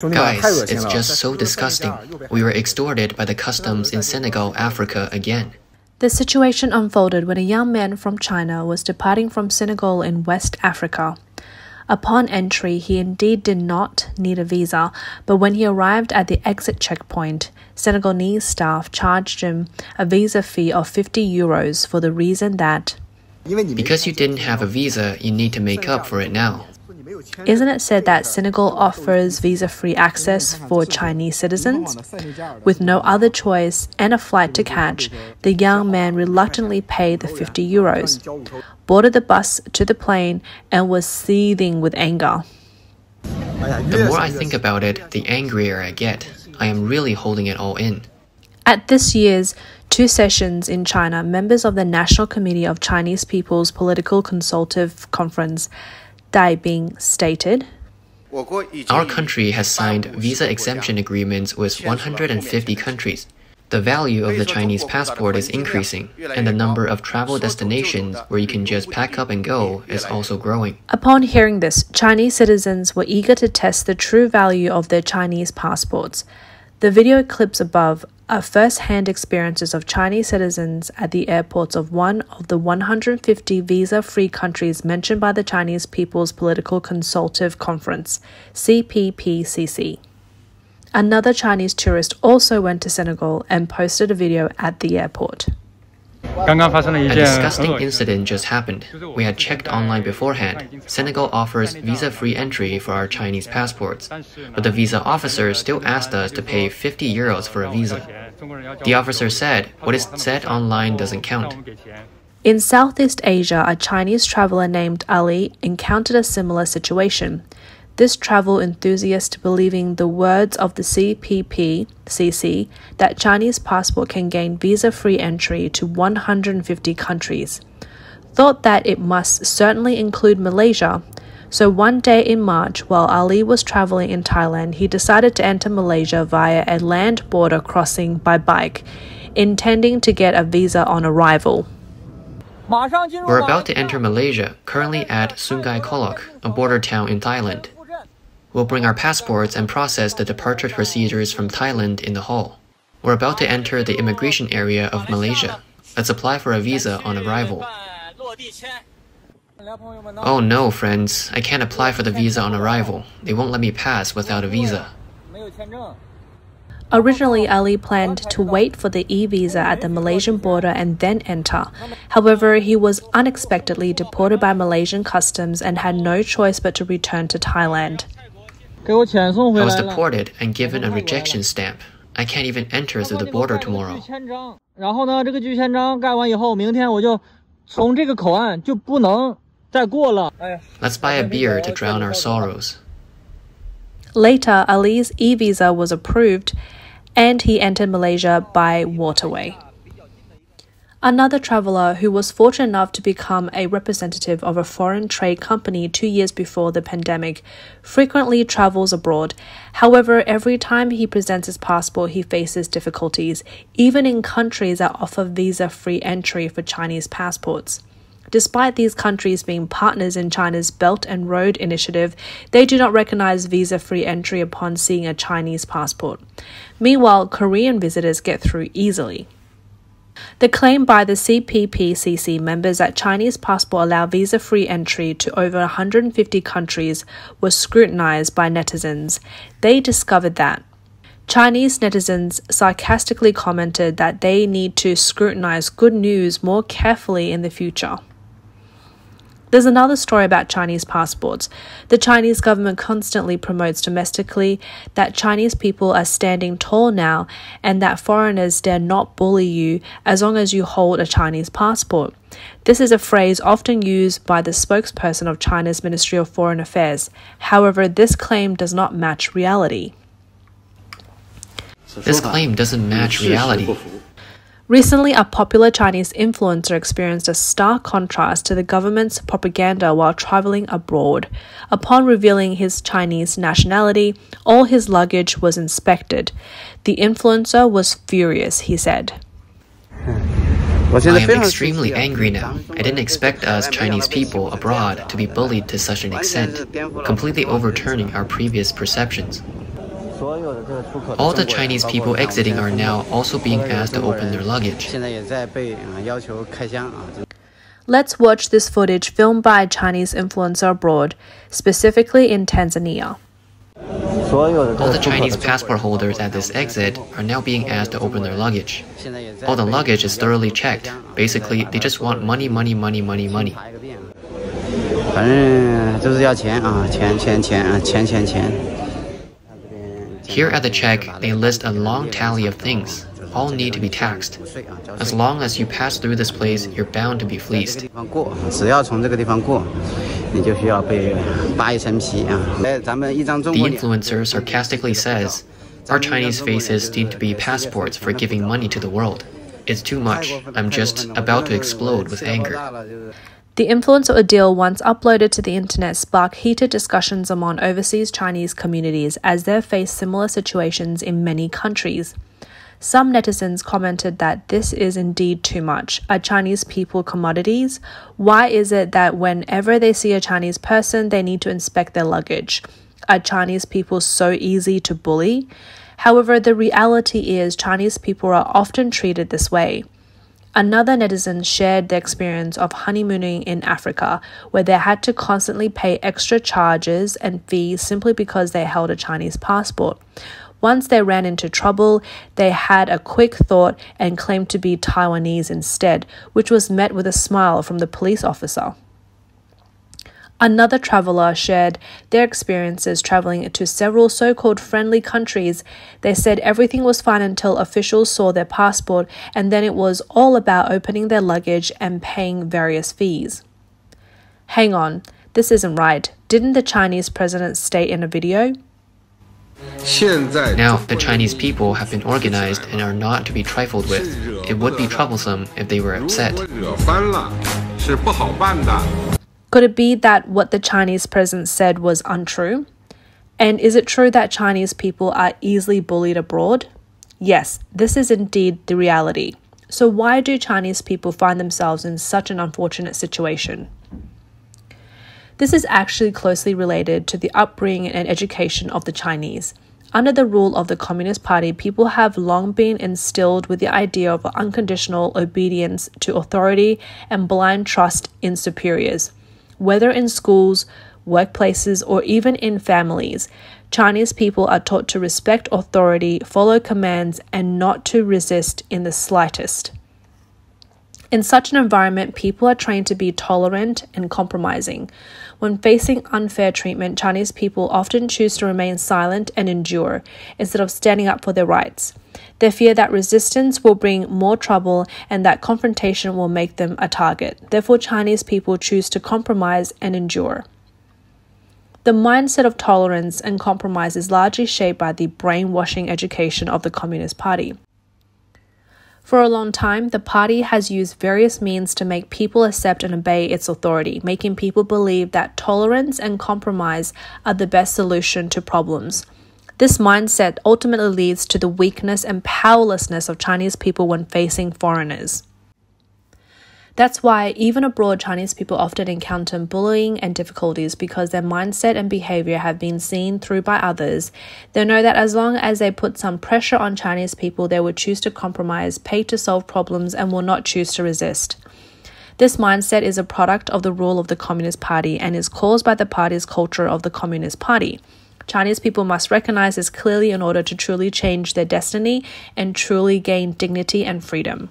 Guys, it's just so disgusting. We were extorted by the customs in Senegal, Africa again. The situation unfolded when a young man from China was departing from Senegal in West Africa. Upon entry, he indeed did not need a visa, but when he arrived at the exit checkpoint, Senegalese staff charged him a visa fee of 50 euros for the reason that Because you didn't have a visa, you need to make up for it now. Isn't it said that Senegal offers visa free access for Chinese citizens? With no other choice and a flight to catch, the young man reluctantly paid the 50 euros, boarded the bus to the plane, and was seething with anger. The more I think about it, the angrier I get. I am really holding it all in. At this year's two sessions in China, members of the National Committee of Chinese People's Political Consultative Conference Dai Bing stated. Our country has signed visa exemption agreements with 150 countries. The value of the Chinese passport is increasing, and the number of travel destinations where you can just pack up and go is also growing. Upon hearing this, Chinese citizens were eager to test the true value of their Chinese passports. The video clips above are first hand experiences of Chinese citizens at the airports of one of the 150 visa free countries mentioned by the Chinese People's Political Consultative Conference, CPPCC. Another Chinese tourist also went to Senegal and posted a video at the airport. A disgusting incident just happened. We had checked online beforehand. Senegal offers visa free entry for our Chinese passports, but the visa officer still asked us to pay 50 euros for a visa. The officer said, What is said online doesn't count. In Southeast Asia, a Chinese traveler named Ali encountered a similar situation this travel enthusiast believing the words of the CPPCC that Chinese passport can gain visa-free entry to 150 countries, thought that it must certainly include Malaysia. So one day in March, while Ali was traveling in Thailand, he decided to enter Malaysia via a land border crossing by bike, intending to get a visa on arrival. We're about to enter Malaysia, currently at Sungai Kolok, a border town in Thailand. We'll bring our passports and process the departure procedures from Thailand in the hall. We're about to enter the immigration area of Malaysia. Let's apply for a visa on arrival. Oh no, friends, I can't apply for the visa on arrival. They won't let me pass without a visa. Originally, Ali planned to wait for the e visa at the Malaysian border and then enter. However, he was unexpectedly deported by Malaysian customs and had no choice but to return to Thailand. I was deported and given a rejection stamp. I can't even enter through the border tomorrow. Let's buy a beer to drown our sorrows. Later, Ali's e visa was approved and he entered Malaysia by waterway. Another traveler who was fortunate enough to become a representative of a foreign trade company two years before the pandemic frequently travels abroad. However, every time he presents his passport, he faces difficulties, even in countries that offer visa free entry for Chinese passports. Despite these countries being partners in China's Belt and Road Initiative, they do not recognize visa free entry upon seeing a Chinese passport. Meanwhile, Korean visitors get through easily. The claim by the CPPCC members that Chinese passport allow visa-free entry to over 150 countries was scrutinized by netizens. They discovered that Chinese netizens sarcastically commented that they need to scrutinize good news more carefully in the future. There's another story about Chinese passports. The Chinese government constantly promotes domestically that Chinese people are standing tall now and that foreigners dare not bully you as long as you hold a Chinese passport. This is a phrase often used by the spokesperson of China's Ministry of Foreign Affairs. However, this claim does not match reality. This claim doesn't match reality. Recently, a popular Chinese influencer experienced a stark contrast to the government's propaganda while traveling abroad. Upon revealing his Chinese nationality, all his luggage was inspected. The influencer was furious, he said. I am extremely angry now. I didn't expect us Chinese people abroad to be bullied to such an extent, completely overturning our previous perceptions. All the Chinese people exiting are now also being asked to open their luggage. Let's watch this footage filmed by Chinese influencer abroad, specifically in Tanzania. All the Chinese passport holders at this exit are now being asked to open their luggage. All the luggage is thoroughly checked. Basically, they just want money, money, money, money, money. Here at the check, they list a long tally of things. All need to be taxed. As long as you pass through this place, you're bound to be fleeced. The influencer sarcastically says, Our Chinese faces seem to be passports for giving money to the world. It's too much. I'm just about to explode with anger. The influencer ordeal once uploaded to the internet sparked heated discussions among overseas Chinese communities as they face similar situations in many countries. Some netizens commented that this is indeed too much. Are Chinese people commodities? Why is it that whenever they see a Chinese person, they need to inspect their luggage? Are Chinese people so easy to bully? However, the reality is Chinese people are often treated this way. Another netizen shared the experience of honeymooning in Africa, where they had to constantly pay extra charges and fees simply because they held a Chinese passport. Once they ran into trouble, they had a quick thought and claimed to be Taiwanese instead, which was met with a smile from the police officer. Another traveler shared their experiences traveling to several so called friendly countries. They said everything was fine until officials saw their passport, and then it was all about opening their luggage and paying various fees. Hang on, this isn't right. Didn't the Chinese president state in a video? Now, the Chinese people have been organized and are not to be trifled with. It would be troublesome if they were upset. Could it be that what the Chinese president said was untrue? And is it true that Chinese people are easily bullied abroad? Yes, this is indeed the reality. So, why do Chinese people find themselves in such an unfortunate situation? This is actually closely related to the upbringing and education of the Chinese. Under the rule of the Communist Party, people have long been instilled with the idea of unconditional obedience to authority and blind trust in superiors. Whether in schools, workplaces, or even in families, Chinese people are taught to respect authority, follow commands, and not to resist in the slightest. In such an environment, people are trained to be tolerant and compromising. When facing unfair treatment, Chinese people often choose to remain silent and endure instead of standing up for their rights. They fear that resistance will bring more trouble and that confrontation will make them a target. Therefore, Chinese people choose to compromise and endure. The mindset of tolerance and compromise is largely shaped by the brainwashing education of the Communist Party. For a long time, the party has used various means to make people accept and obey its authority, making people believe that tolerance and compromise are the best solution to problems. This mindset ultimately leads to the weakness and powerlessness of Chinese people when facing foreigners. That's why, even abroad, Chinese people often encounter bullying and difficulties because their mindset and behavior have been seen through by others. They know that as long as they put some pressure on Chinese people, they will choose to compromise, pay to solve problems, and will not choose to resist. This mindset is a product of the rule of the Communist Party and is caused by the party's culture of the Communist Party. Chinese people must recognize this clearly in order to truly change their destiny and truly gain dignity and freedom.